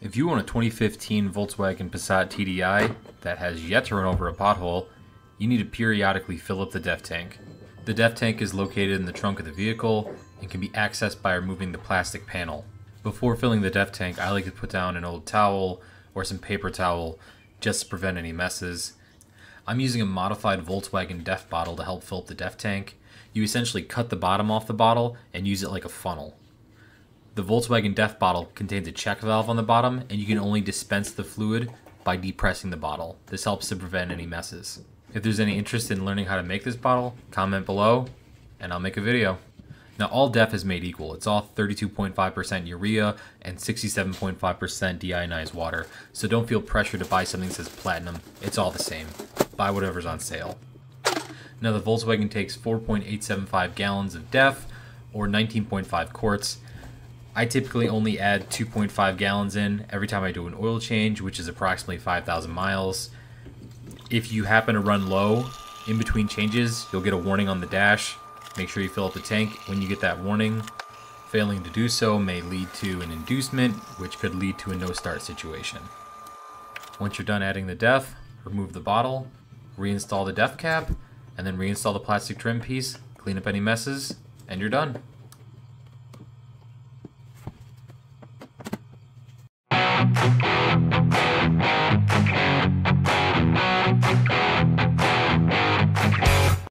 If you own a 2015 Volkswagen Passat TDI that has yet to run over a pothole, you need to periodically fill up the DEF tank. The DEF tank is located in the trunk of the vehicle and can be accessed by removing the plastic panel. Before filling the DEF tank, I like to put down an old towel or some paper towel just to prevent any messes. I'm using a modified Volkswagen DEF bottle to help fill up the DEF tank. You essentially cut the bottom off the bottle and use it like a funnel. The Volkswagen DEF bottle contains a check valve on the bottom, and you can only dispense the fluid by depressing the bottle. This helps to prevent any messes. If there's any interest in learning how to make this bottle, comment below, and I'll make a video. Now all DEF is made equal. It's all 32.5% urea and 67.5% deionized water. So don't feel pressure to buy something that says platinum. It's all the same. Buy whatever's on sale. Now the Volkswagen takes 4.875 gallons of DEF or 19.5 quarts I typically only add 2.5 gallons in every time I do an oil change, which is approximately 5,000 miles. If you happen to run low in between changes, you'll get a warning on the dash. Make sure you fill up the tank when you get that warning. Failing to do so may lead to an inducement, which could lead to a no-start situation. Once you're done adding the DEF, remove the bottle, reinstall the DEF cap, and then reinstall the plastic trim piece, clean up any messes, and you're done.